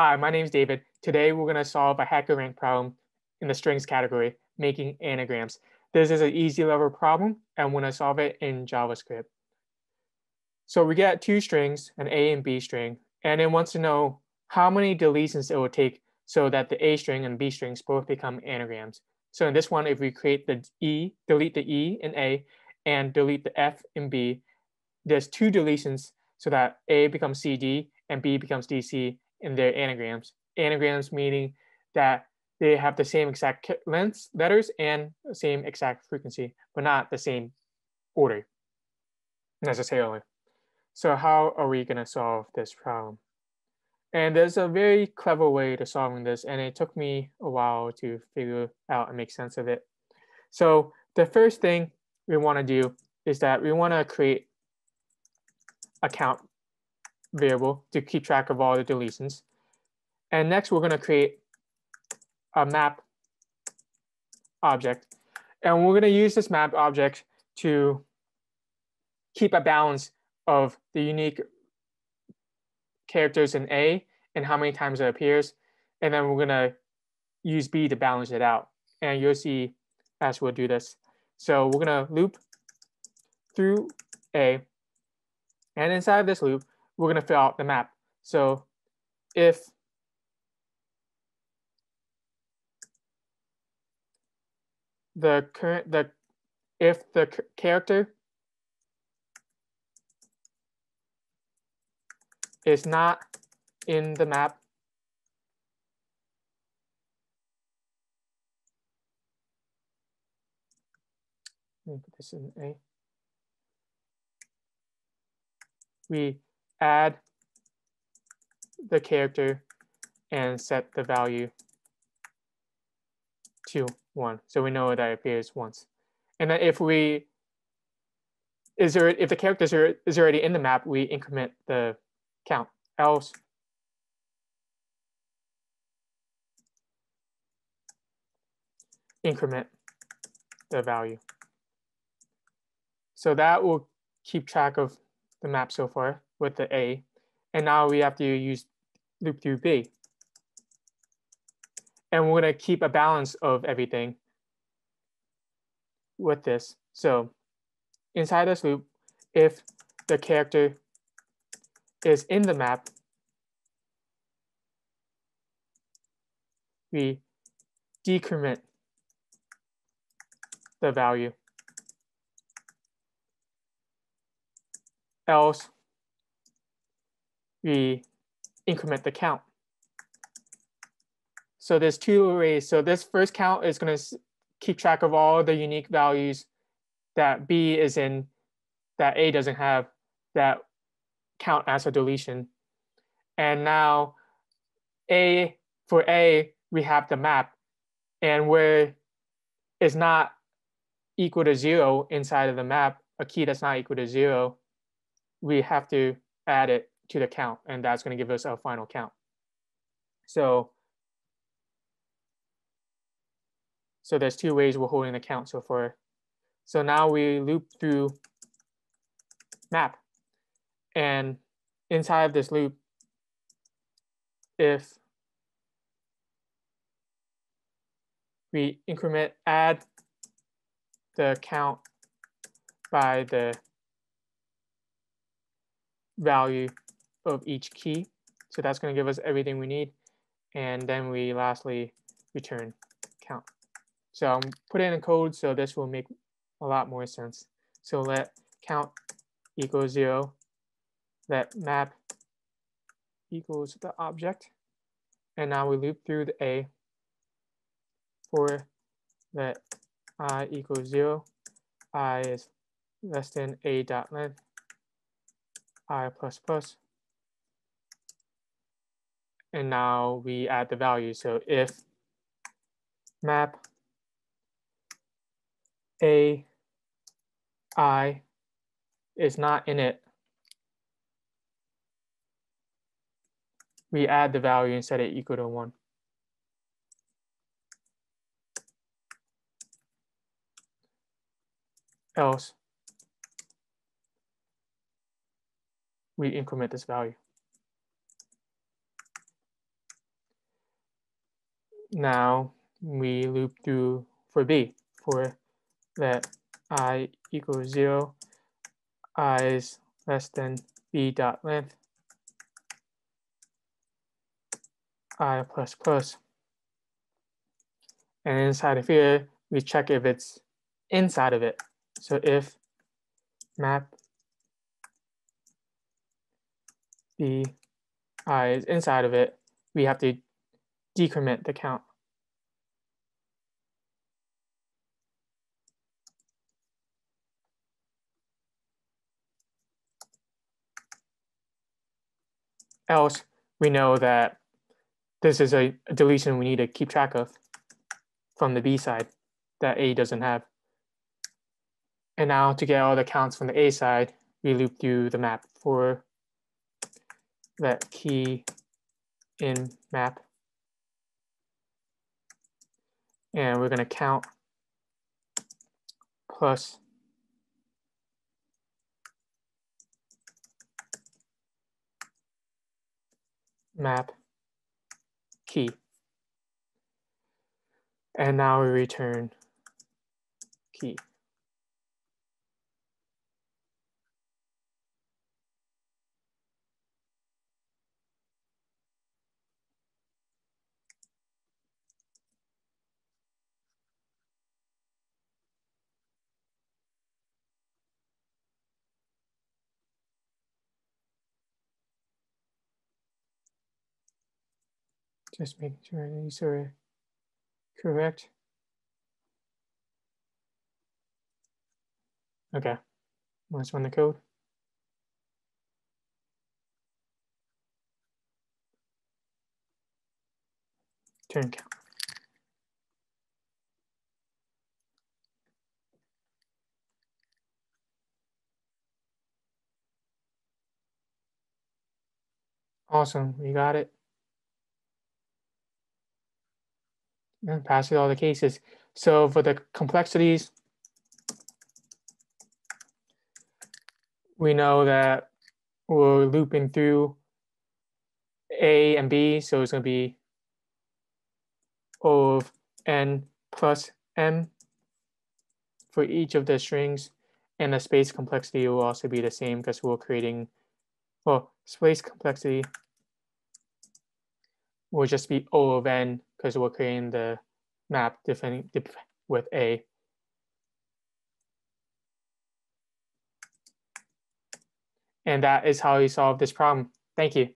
Hi, my name is David. Today we're going to solve a HackerRank problem in the strings category, making anagrams. This is an easy level problem, and I'm going to solve it in JavaScript. So we get two strings, an A and B string, and it wants to know how many deletions it will take so that the A string and B strings both become anagrams. So in this one, if we create the E, delete the E in A, and delete the F in B, there's two deletions so that A becomes CD and B becomes DC in their anagrams. Anagrams meaning that they have the same exact lengths, letters, and the same exact frequency, but not the same order necessarily. So how are we going to solve this problem? And there's a very clever way to solving this, and it took me a while to figure out and make sense of it. So the first thing we want to do is that we want to create a count variable to keep track of all the deletions. And next, we're going to create a map object. And we're going to use this map object to keep a balance of the unique characters in A and how many times it appears. And then we're going to use B to balance it out. And you'll see as we'll do this. So we're going to loop through A. And inside of this loop, we're going to fill out the map. So if the current the if the character is not in the map. Let me put this in A. We add the character and set the value to one. So we know that appears once. And then if we is there if the character is already in the map, we increment the count, else increment the value. So that will keep track of the map so far with the A. And now we have to use loop through B. And we're going to keep a balance of everything with this. So inside this loop, if the character is in the map, we decrement the value. Else, we increment the count. So there's two arrays. So this first count is going to keep track of all the unique values that B is in that A doesn't have that count as a deletion. And now A for A, we have the map and where it's not equal to zero inside of the map, a key that's not equal to zero, we have to add it to the count and that's gonna give us a final count. So, so there's two ways we're holding the count so far. So now we loop through map. And inside of this loop, if we increment add the count by the value of each key. So that's going to give us everything we need. And then we lastly return count. So I'm put it in code so this will make a lot more sense. So let count equals zero that map equals the object. And now we loop through the A for that i equals zero, i is less than a dot length, i plus plus. And now we add the value. So if map a i is not in it, we add the value and set it equal to one. Else, we increment this value. Now we loop through for b for that i equals 0, i is less than b dot length, i plus plus. And inside of here, we check if it's inside of it. So if map b i is inside of it, we have to decrement the count. Else, we know that this is a, deletion we need to keep track of from the B side that A doesn't have. And now to get all the counts from the A side, we loop through the map for that key in map. And we're going to count plus map key. And now we return key. Just making sure these are correct. Okay, let's run the code. Turn count. Awesome, we got it. And pass all the cases. So for the complexities, we know that we're looping through A and B, so it's going to be O of n plus m for each of the strings, and the space complexity will also be the same because we're creating, well, space complexity will just be O of n because we're creating the map defining with A. And that is how you solve this problem. Thank you.